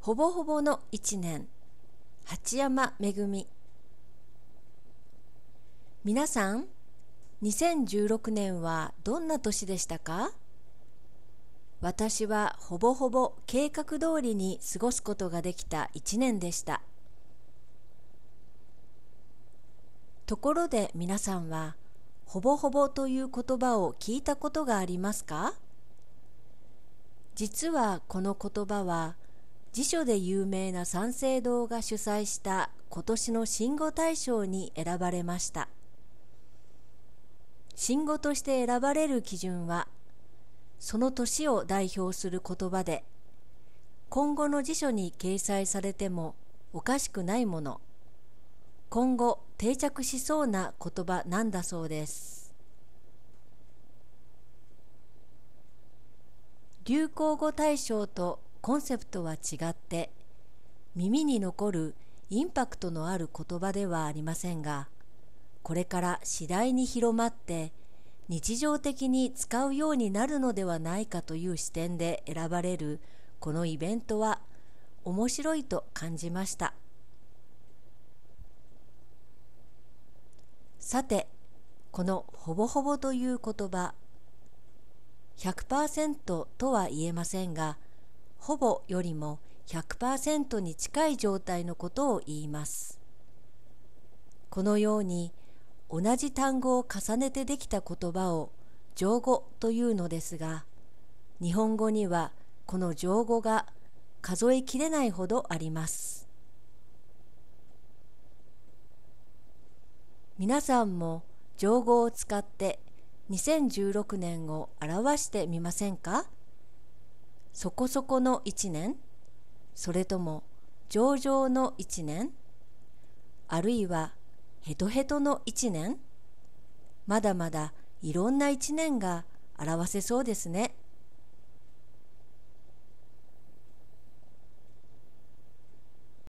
ほぼほぼの一年。八山めぐみ皆さん2016年はどんな年でしたか？私はほぼほぼ計画通りに過ごすことができた一年でした。ところで皆さんはほぼほぼという言葉を聞いたことがありますか？実はこの言葉は辞書で有名な三省堂が主催した今年の新語大賞に選ばれました。新語として選ばれる基準はその年を代表する言葉で今後の辞書に掲載されてもおかしくないもの。今後定着しそうな言葉なんだそうです。流行語大賞とコンセプトは違って耳に残るインパクトのある言葉ではありませんがこれから次第に広まって日常的に使うようになるのではないかという視点で選ばれるこのイベントは面白いと感じました。さてこの「ほぼほぼ」という言葉100%とは言えませんがほぼよりも100%に近い状態のことを言います。このように同じ単語を重ねてできた言葉を情語というのですが日本語にはこの情語が数えきれないほどあります。皆さんも情語を使って2016年を表してみませんか？そこそこの一年それとも上々の一年あるいはヘトヘトの一年まだまだいろんな一年が表せそうですね。